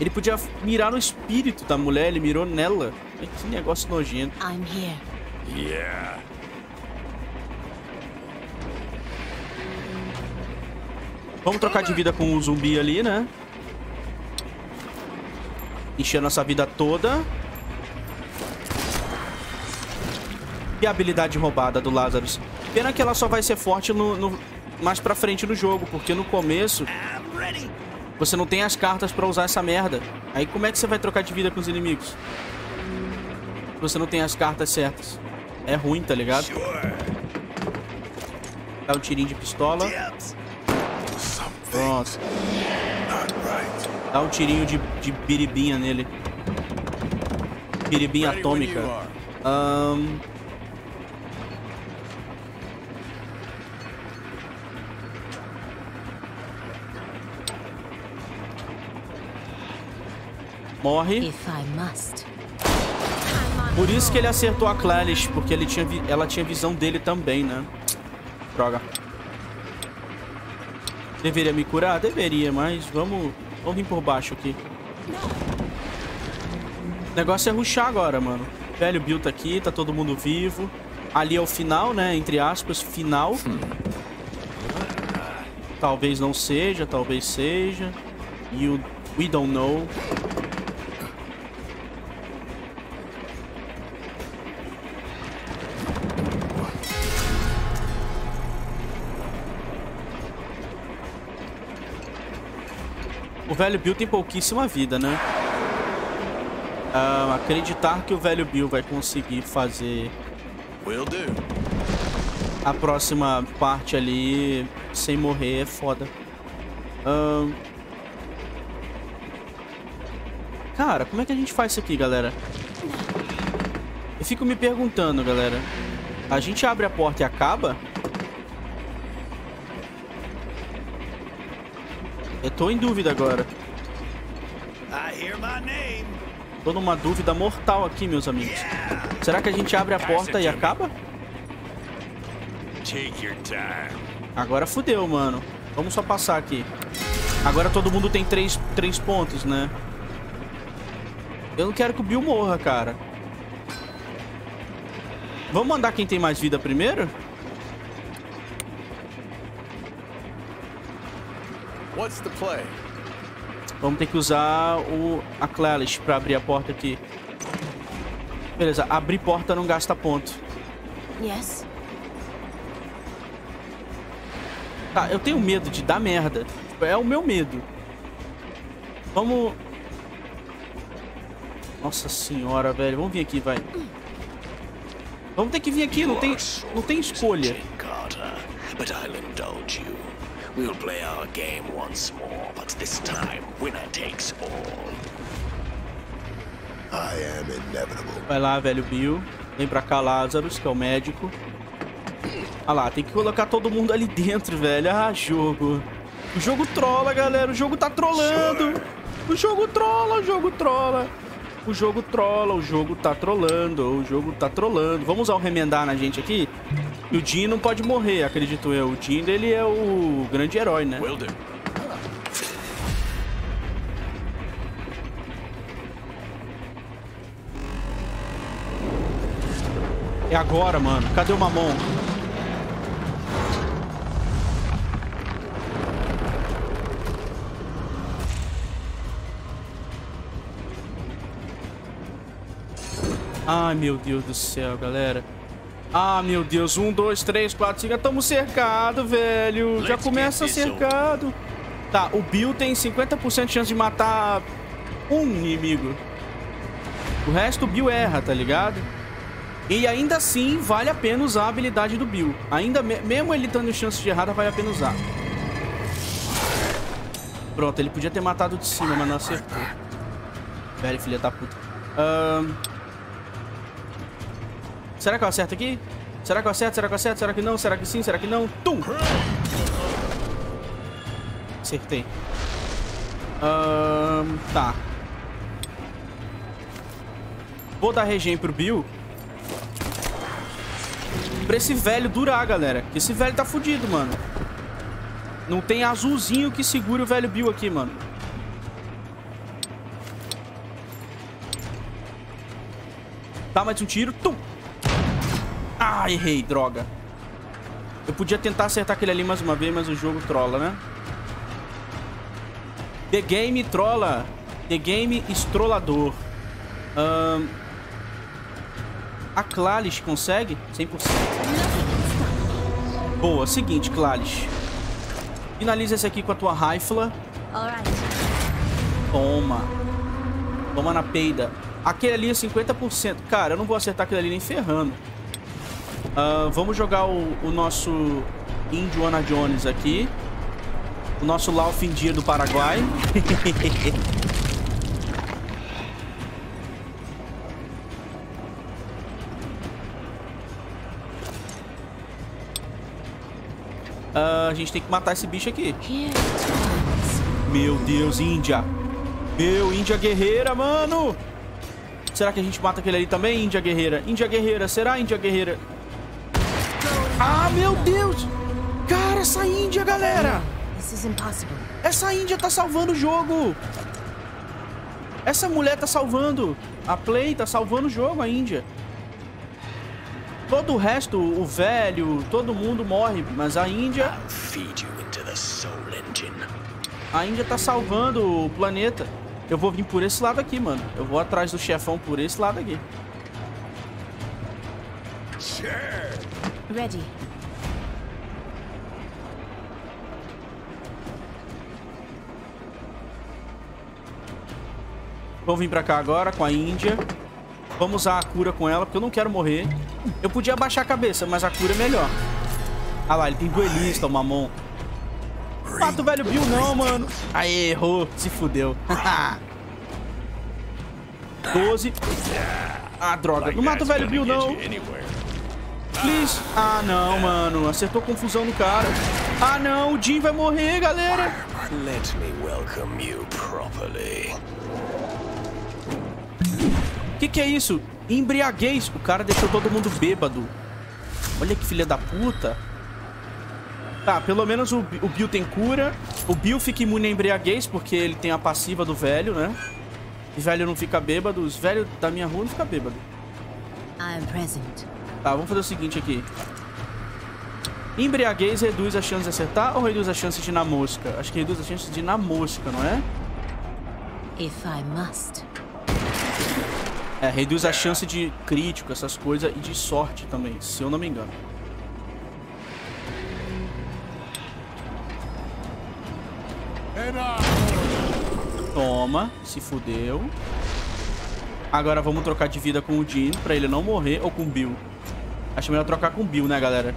Ele podia mirar no espírito da mulher, ele mirou nela. Que negócio nojento. I'm here. Yeah. Vamos trocar de vida com o zumbi ali, né? Encher a nossa vida toda. E a habilidade roubada do Lazarus. Pena que ela só vai ser forte no, no- mais pra frente no jogo, porque no começo você não tem as cartas pra usar essa merda. Aí como é que você vai trocar de vida com os inimigos? Você não tem as cartas certas. É ruim, tá ligado? Dá um tirinho de pistola. Pronto. Dá um tirinho de, de biribinha nele. Biribinha atômica. Ahn. Morre. Por isso que ele acertou a Clarice, porque ele tinha ela tinha visão dele também, né? Droga. Deveria me curar? Deveria, mas vamos, vamos vir por baixo aqui. O negócio é ruxar agora, mano. Velho Bill tá aqui, tá todo mundo vivo. Ali é o final, né? Entre aspas, final. Talvez não seja, talvez seja. You, we don't know. O velho Bill tem pouquíssima vida, né? Ah, acreditar que o velho Bill vai conseguir fazer a próxima parte ali sem morrer é foda. Cara, como é que a gente faz isso aqui, galera? Eu fico me perguntando, galera. A gente abre a porta e acaba? Tô em dúvida agora. Tô numa dúvida mortal aqui, meus amigos. Será que a gente abre a porta e acaba? Take your time. Agora fudeu, mano. Vamos só passar aqui. Agora todo mundo tem três, três pontos, né? Eu não quero que o Bill morra, cara. Vamos mandar quem tem mais vida primeiro? Vamos ter que usar o, a Clalish pra abrir a porta aqui. Beleza, abrir porta não gasta ponto. Yes? Tá, eu tenho medo de dar merda. Tipo, É o meu medo. Vamos... Nossa senhora, velho. Vamos vir aqui, vai. Vamos ter que vir aqui, não tem, não tem escolha. Jane Carter, but I'll indulge you. We'll play our game once more, but this time winner takes all. I am inevitable. Vai lá, velho Bill. Vem pra cá, Lazarus, que é o médico. Ah lá, tem que colocar todo mundo ali dentro, velho. Ah, jogo. O jogo trola, galera. O jogo tá trolando. O jogo trola, o jogo trola. O jogo trola, o jogo tá trolando. O jogo tá trolando. Vamos usar o remendar na gente aqui? E o Jean não pode morrer, acredito eu. O Jean, ele é o grande herói, né? Will do. É agora, mano. Cadê o Mamon? Ai, meu Deus do céu, galera. Ah, meu Deus. Um, dois, três, quatro, cinco. Estamos cercados, velho. Já Let's começa get this cercado. Tá, o Bill tem 50% de chance de matar um inimigo. O resto o Bill erra, tá ligado? E ainda assim, vale a pena usar a habilidade do Bill. Ainda me- mesmo ele tendo chance de errada, vale a pena usar. Pronto, ele podia ter matado de cima, mas não acertou. Velho, filha da puta. Ahn. Será que eu acerto aqui? Será que eu acerto? Será que eu acerto? Será que não? Será que sim? Será que não? Tum! Acertei. Ahn, tá. Vou dar regen pro Bill. Pra esse velho durar, galera. Que esse velho tá fudido, mano. Não tem azulzinho que segure o velho Bill aqui, mano. Tá, mais um tiro. Tum! Ah, errei, droga. Eu podia tentar acertar aquele ali mais uma vez, mas o jogo trola, né? The Game trola. The Game estrolador. Ahn, a Clalish consegue? 100%. Boa, seguinte, Clalish. Finaliza esse aqui com a tua rifla. Toma. Toma na peida. Aquele ali é 50%. Cara, eu não vou acertar aquele ali nem ferrando. Ah, vamos jogar o, o nosso Indiana Jones aqui. O nosso Laufendir do Paraguai. Ah, a gente tem que matar esse bicho aqui. Meu Deus, Índia. Meu, Índia Guerreira, mano. Será que a gente mata aquele ali também, Índia Guerreira? Índia Guerreira, será Índia Guerreira? Ah, meu Deus. Cara, essa Índia, galera. Essa Índia tá salvando o jogo. Essa mulher tá salvando. A Play tá salvando o jogo, a Índia. Todo o resto, o velho, todo mundo morre. Mas a Índia, I'll feed you into the soul engine. a Índia tá salvando o planeta. Eu vou vir por esse lado aqui, mano. Eu vou atrás do chefão por esse lado aqui. Ready. Vamos vir pra cá agora com a Índia. Vamos usar a cura com ela, porque eu não quero morrer. Eu podia abaixar a cabeça, mas a cura é melhor. Ah lá, ele tem duelista, o Mamon. Mata o velho Bill não, mano. Aê, errou. Se fudeu. 12. Ah, droga. Não mata o velho Bill, não. Please. Ah, não, mano. Acertou confusão no cara. Ah, não. O Jim vai morrer, galera. Let me welcome you properly. O que, que é isso? Embriaguez. O cara deixou todo mundo bêbado. Olha que filha da puta. Tá, pelo menos o, o Bill tem cura. O Bill fica imune a embriaguez, porque ele tem a passiva do velho, né? O velho não fica bêbado. Os velhos da minha rua não ficam bêbado. I am present. Tá, vamos fazer o seguinte aqui. Embriaguez reduz a chance de acertar ou reduz a chance de ir na mosca? Acho que reduz a chance de ir na mosca, não é? If I must. É, reduz a chance de crítico, essas coisas, e de sorte também, se eu não me engano. Toma, se fudeu. Agora vamos trocar de vida com o Jean pra ele não morrer ou com o Bill. Acho melhor trocar com o Bill, né, galera?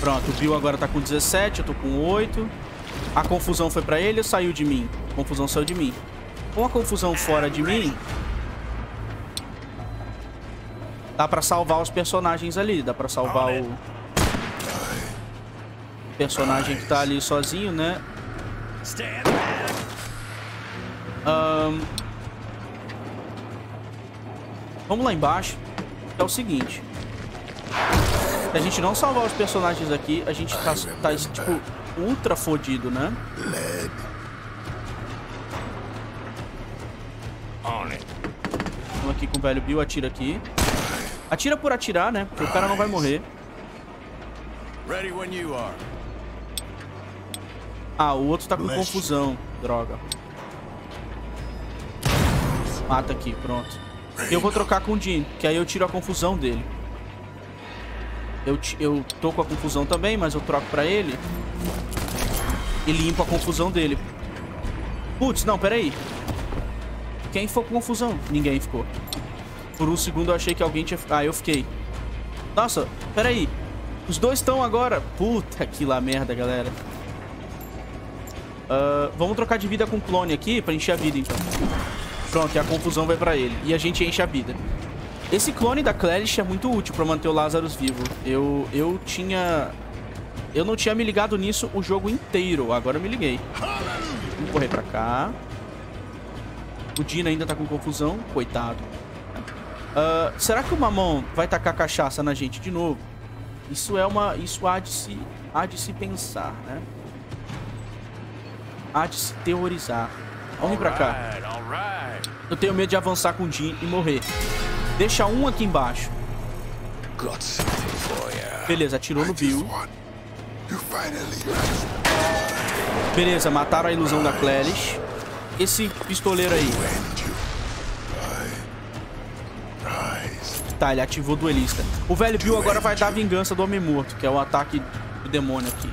Pronto, o Bill agora tá com 17, eu tô com 8. A confusão foi pra ele ou saiu de mim? A confusão saiu de mim. Com a confusão fora de mim... Dá pra salvar os personagens ali. Dá pra salvar o... Personagem que tá ali sozinho, né? Ahn, Vamos lá embaixo. É o seguinte. Se a gente não salvar os personagens aqui, a gente tá, tá tipo, ultra fodido, né? Vamos aqui com o velho Bill, atira aqui. Atira por atirar, né? Porque o cara não vai morrer. Ah, o outro tá com confusão. Droga. Mata aqui, pronto. Eu vou trocar com o Jean, que aí eu tiro a confusão dele. Eu, eu tô com a confusão também, mas eu troco pra ele. E limpo a confusão dele. Putz, não, peraí. Quem ficou com confusão? Ninguém ficou. Por um segundo eu achei que alguém tinha... Ah, eu fiquei. Nossa, peraí. Os dois estão agora. Puta que lá merda, galera. Ah, vamos trocar de vida com o clone aqui pra encher a vida, então. Pronto, e a confusão vai pra ele. E a gente enche a vida. Esse clone da Clarish é muito útil pra manter o Lazarus vivo. Eu, eu tinha... Eu não tinha me ligado nisso o jogo inteiro. Agora eu me liguei. Vamos correr pra cá. O Dina ainda tá com confusão. Coitado. Ah, será que o Mamon vai tacar cachaça na gente de novo? Isso é uma... Isso há de se, há de se pensar, né? Há de se teorizar. Vamos vir pra cá. Eu tenho medo de avançar com o Jin e morrer. Deixa um aqui embaixo. Beleza, atirou no Bill. Beleza, mataram a ilusão da Clelish. Esse pistoleiro aí. Tá, ele ativou o duelista. O velho Bill agora vai dar a vingança do Homem Morto, que é o ataque do demônio aqui.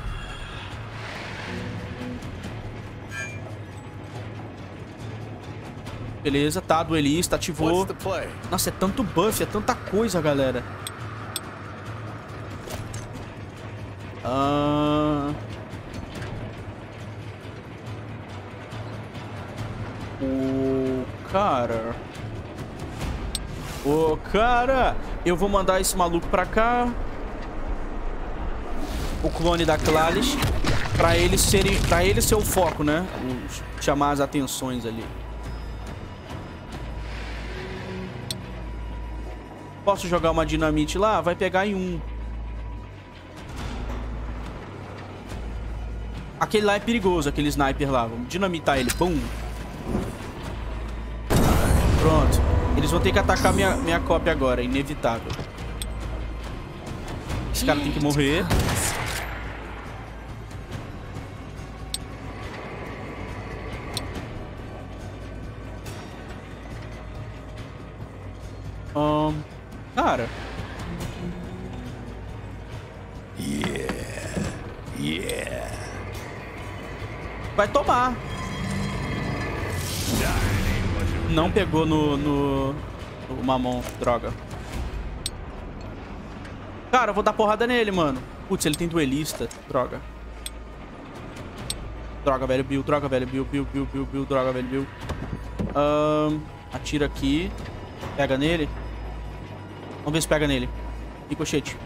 Beleza, tá, duelista, ativou. Nossa, é tanto buff, é tanta coisa, galera. Ah... O cara... O cara... Eu vou mandar esse maluco pra cá. O clone da Clalish. Pra ele, serem, pra ele ser o foco, né? Chamar as atenções ali. Posso jogar uma dinamite lá? Vai pegar em um. Aquele lá é perigoso, aquele sniper lá. Vamos dinamitar ele. Pum. Pronto. Eles vão ter que atacar minha, minha cópia agora. Inevitável. Esse cara tem que morrer. Pegou no, no, no Mamon, droga. Cara, eu vou dar porrada nele, mano. Putz, ele tem duelista. Droga. Droga, velho Bill. Droga, velho Bill. Bill, Bill, Bill, Bill. Droga, velho Bill. Ahn, atira aqui. Pega nele. Vamos ver se pega nele. Ricochete.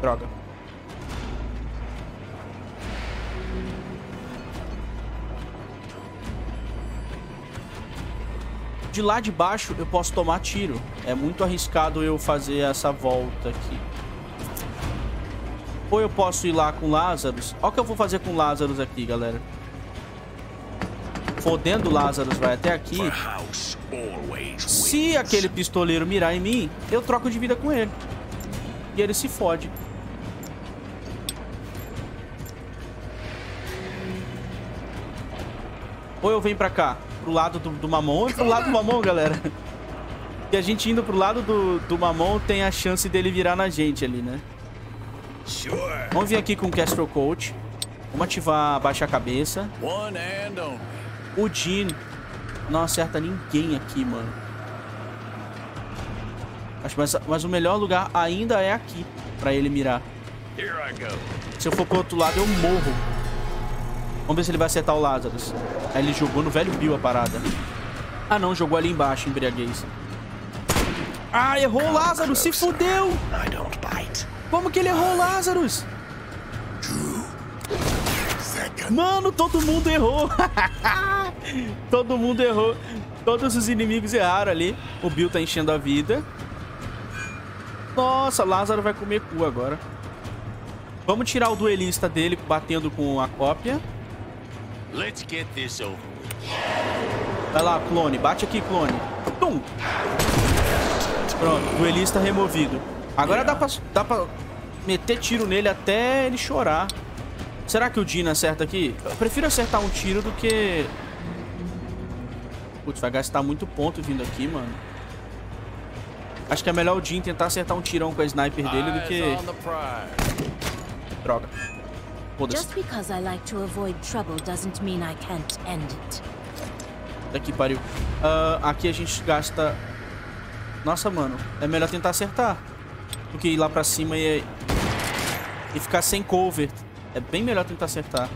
Droga. De lá de baixo eu posso tomar tiro. É muito arriscado eu fazer essa volta aqui. Ou eu posso ir lá com Lazarus. Olha o que eu vou fazer com Lazarus aqui, galera. Fodendo Lazarus vai até aqui. Se aquele pistoleiro mirar em mim, eu troco de vida com ele. E ele se fode. Ou eu venho pra cá, pro lado do, do Mamon, ou pro lado do Mamon, galera. E a gente indo pro lado do, do Mamon tem a chance dele virar na gente ali, né? Vamos vir aqui com o Castro Coach. Vamos ativar Baixa a Cabeça. One and only. O Jean não acerta ninguém aqui, mano. Acho mas, mas o melhor lugar ainda é aqui pra ele mirar. Se eu for pro outro lado, eu morro. Vamos ver se ele vai acertar o Lazarus. Aí ele jogou no velho Bill a parada. Ah, não. Jogou ali embaixo, embriaguez. Ah, errou o Lazarus. Se fudeu. Bite. Como que ele errou o Lazarus? Mano, todo mundo errou. todo mundo errou. Todos os inimigos erraram ali. O Bill tá enchendo a vida. Nossa, Lázaro vai comer cu agora. Vamos tirar o duelista dele batendo com a cópia. Let's get this over with. Vai lá, clone. Bate aqui, clone. Tum! Pronto, duelista removido. Agora dá pra, dá pra meter tiro nele até ele chorar. Será que o Dino acerta aqui? Eu prefiro acertar um tiro do que... Putz, vai gastar muito ponto vindo aqui, mano. Acho que é melhor o Jin tentar acertar um tirão com a sniper dele do que... Droga. Foda-se. Just because I like to avoid trouble doesn't mean I can't end it. Daqui pariu. Ah, aqui a gente gasta... Nossa, mano. É melhor tentar acertar. Do que ir lá pra cima e... E ficar sem cover. É bem melhor tentar acertar.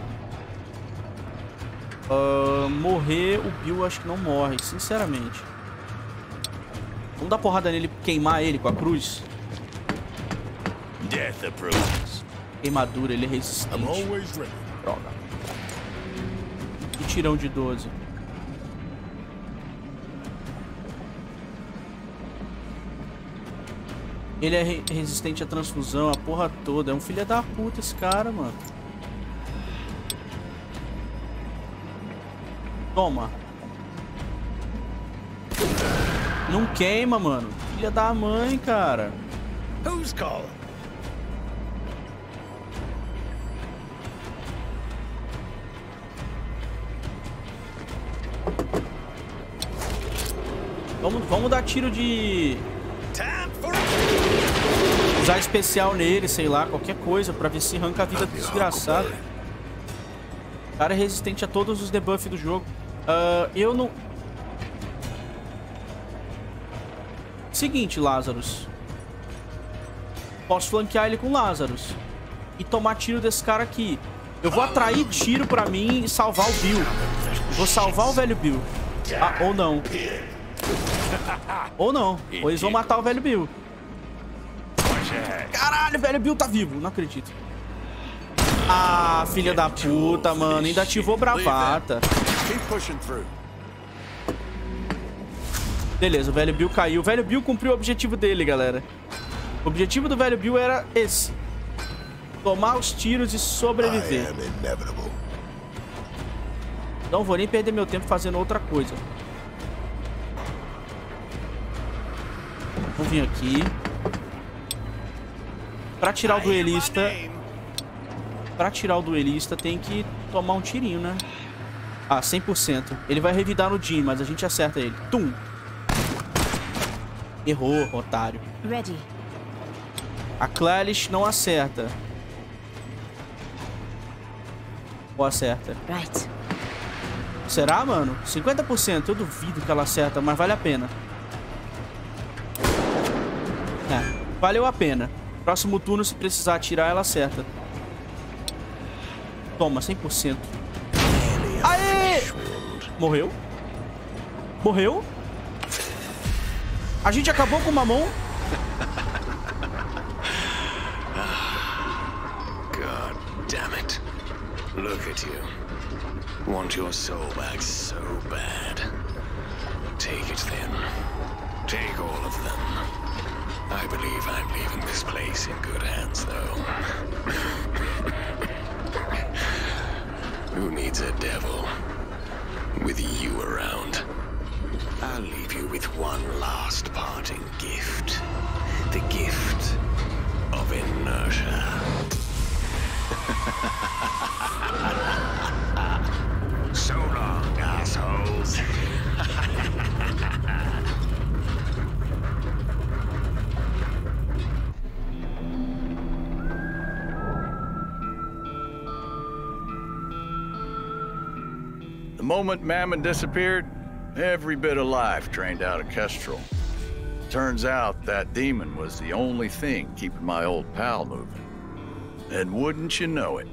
Ah, morrer, o Bill acho que não morre, sinceramente. Vamos dar porrada nele, queimar ele com a cruz. Death approaches. Queimadura, ele é resistente. Droga. E tirão de 12. Ele é re- resistente à transfusão, a porra toda. É um filho da puta esse cara, mano. Toma. Não queima, mano. Filha da mãe, cara. Who's calling? Vamos, vamos dar tiro de... Usar especial nele, sei lá, qualquer coisa, pra ver se arranca a vida do desgraçado. O cara é resistente a todos os debuffs do jogo. Ah, eu não... Seguinte, Lazarus. Posso flanquear ele com Lazarus. E tomar tiro desse cara aqui. Eu vou atrair tiro pra mim e salvar o Bill. Vou salvar o velho Bill. Ah, ou não. Ou não. Ou eles vão matar o velho Bill. Caralho, velho, Bill tá vivo. Não acredito. Ah, filha da puta, mano. Ainda ativou bravata. Beleza, o velho Bill caiu. O velho Bill cumpriu o objetivo dele, galera. O objetivo do velho Bill era esse. Tomar os tiros e sobreviver. Não vou nem perder meu tempo fazendo outra coisa. Vamos vir aqui. Pra tirar o duelista... Pra tirar o duelista tem que tomar um tirinho, né? Ah, 100%. Ele vai revidar no Jim, mas a gente acerta ele. Tum! Errou, otário. Ready. A Clalish não acerta. Ou acerta? Right. Será, mano? 50%. Eu duvido que ela acerta, mas vale a pena. Valeu a pena. Próximo turno, se precisar atirar, ela acerta. Toma, 100%. Aê! Morreu? Morreu? A gente acabou com o Mamon? God damn it. Look at you. Want your soul back so bad. Take it then. Take all of them. I believe I'm leaving this place in good hands, though. Who needs a devil? With you around. I'll leave you with one last parting gift. The gift of inertia. Moment Mammon disappeared, every bit of life drained out of Kestrel. Turns out that demon was the only thing keeping my old pal moving. And wouldn't you know it,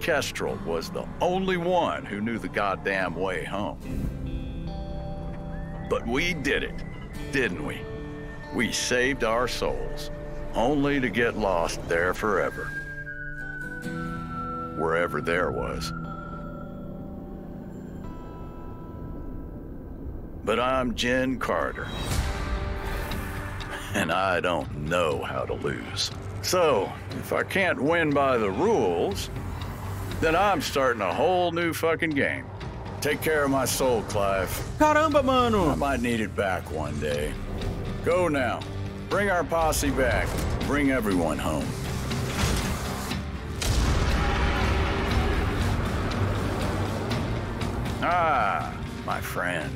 Kestrel was the only one who knew the goddamn way home. But we did it, didn't we? We saved our souls, only to get lost there forever. Wherever there was. But I'm Jen Carter. And I don't know how to lose. So, if I can't win by the rules, then I'm starting a whole new fucking game. Take care of my soul, Clive. Caramba, mano! I might need it back one day. Go now. Bring our posse back. Bring everyone home. Ah, my friend.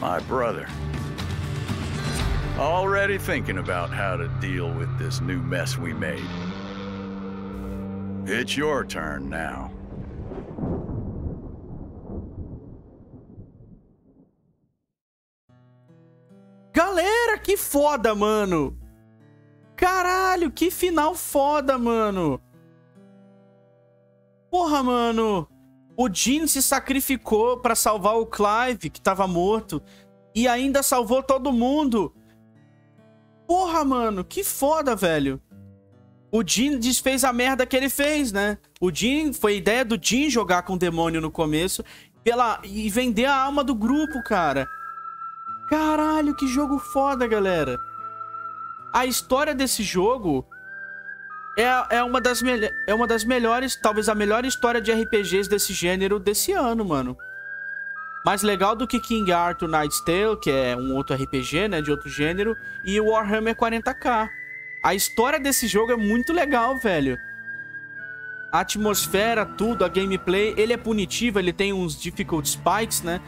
My brother. Already thinking about how to deal with this new mess we made. It's your turn now. Galera, que foda, mano. Caralho, que final foda, mano. Porra, mano. O Jean se sacrificou pra salvar o Clive, que tava morto. E ainda salvou todo mundo. Porra, mano, que foda, velho. O Jean desfez a merda que ele fez, né? O Jean, foi ideia do Jean jogar com o demônio no começo pela, e vender a alma do grupo, cara. Caralho, que jogo foda, galera. A história desse jogo é, é, uma das é uma das melhores, talvez a melhor história de RPGs desse gênero desse ano, mano. Mais legal do que King Arthur Knight's Tale, que é um outro RPG, né, de outro gênero, e Warhammer 40k. A história desse jogo é muito legal, velho. A atmosfera, tudo, a gameplay, ele é punitivo, ele tem uns difficult spikes, né?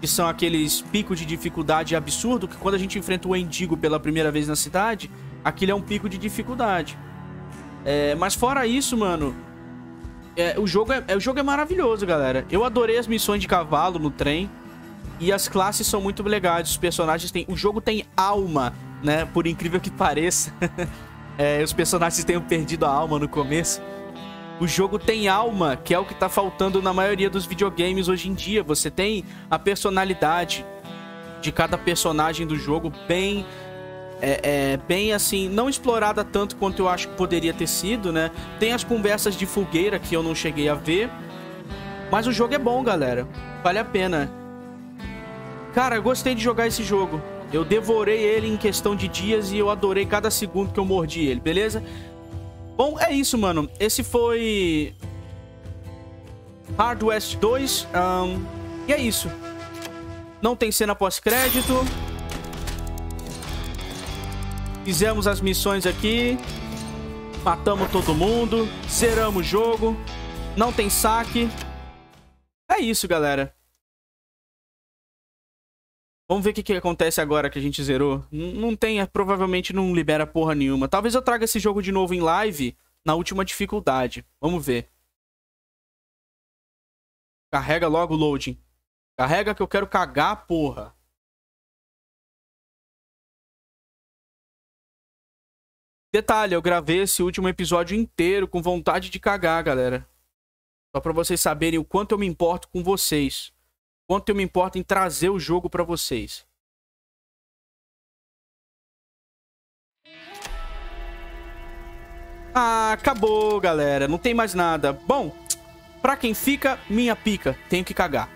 Que são aqueles picos de dificuldade absurdo, que quando a gente enfrenta o Endigo pela primeira vez na cidade, aquilo é um pico de dificuldade. É, mas fora isso, mano, é, o, jogo é, é- o jogo é maravilhoso, galera. Eu adorei as missões de cavalo no trem. E as classes são muito legais. Os personagens têm. O jogo tem alma, né? Por incrível que pareça. É, os personagens tenham perdido a alma no começo. O jogo tem alma, que é o que tá faltando na maioria dos videogames hoje em dia. Você tem a personalidade de cada personagem do jogo bem é, é, bem assim, não explorada tanto quanto eu acho que poderia ter sido, né? Tem as conversas de fogueira que eu não cheguei a ver. Mas o jogo é bom, galera. Vale a pena. Cara, gostei de jogar esse jogo. Eu devorei ele em questão de dias e eu adorei cada segundo que eu mordi ele, beleza? Bom, é isso, mano. Esse foi. Hard West 2. ahn, e é isso. Não tem cena pós-crédito. Fizemos as missões aqui. Matamos todo mundo. Zeramos o jogo. Não tem saque. É isso, galera. Vamos ver o que, que acontece agora que a gente zerou. Não tem, é, provavelmente não libera porra nenhuma. Talvez eu traga esse jogo de novo em live na última dificuldade. Vamos ver. Carrega logo o loading. Carrega que eu quero cagar, porra. Detalhe, eu gravei esse último episódio inteiro com vontade de cagar, galera. Só pra vocês saberem o quanto eu me importo com vocês. Quanto eu me importo em trazer o jogo pra vocês. Ah, acabou, galera. Não tem mais nada. Bom, pra quem fica, minha pica. Tenho que cagar.